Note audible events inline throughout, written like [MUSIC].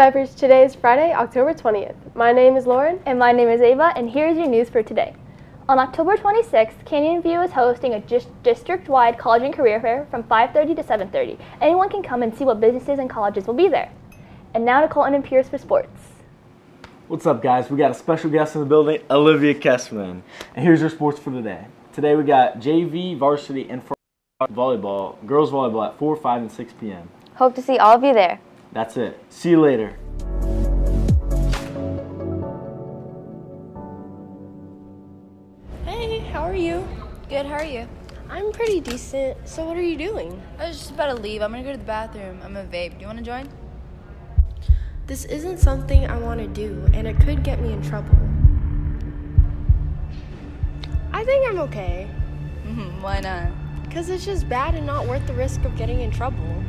Hey Vipers, today is Friday, October 20th. My name is Lauren. And my name is Ava, and here's your news for today. On October 26th, Canyon View is hosting a district-wide college and career fair from 5.30 to 7.30. Anyone can come and see what businesses and colleges will be there. And now to Colton and Pierce for sports. What's up, guys? We got a special guest in the building, Olivia Kessman. And here's your sports for today. Today we got JV, varsity, and volleyball, girls volleyball at 4, 5, and 6 p.m. Hope to see all of you there. That's it. See you later. Hey, how are you? Good, how are you? I'm pretty decent. So, what are you doing? I was just about to leave. I'm gonna go to the bathroom. I'm a vape. Do you wanna join? This isn't something I want to do, and it could get me in trouble. I think I'm okay. Mm-hmm. [LAUGHS] Why not? Because it's just bad and not worth the risk of getting in trouble.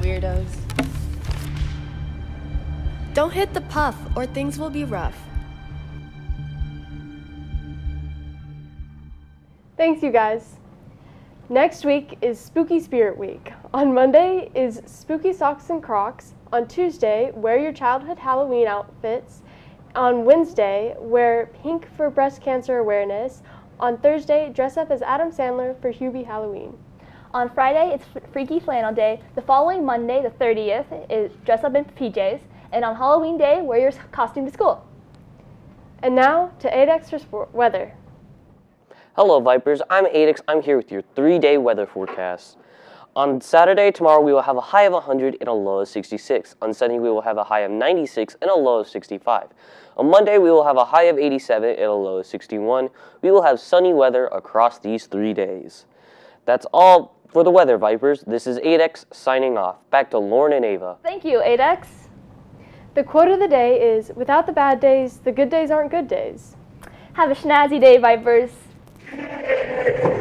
Weirdos. Don't hit the puff, or things will be rough. Thanks, you guys. Next week is Spooky Spirit Week. On Monday is Spooky Socks and Crocs. On Tuesday, wear your childhood Halloween outfits. On Wednesday, wear pink for breast cancer awareness. On Thursday, dress up as Adam Sandler for Hubie Halloween. On Friday, it's Freaky Flannel Day. The following Monday, the 30th, is dress up in PJs. And on Halloween Day, wear your costume to school. And now to 8X for sport weather. Hello, Vipers. I'm Adix. I'm here with your three-day weather forecast. On Saturday, tomorrow, we will have a high of 100 and a low of 66. On Sunday, we will have a high of 96 and a low of 65. On Monday, we will have a high of 87 and a low of 61. We will have sunny weather across these three days. That's all for the weather, Vipers. This is 8X signing off. Back to Lauren and Ava. Thank you, 8X. The quote of the day is Without the bad days, the good days aren't good days. Have a snazzy day, Vipers. [LAUGHS]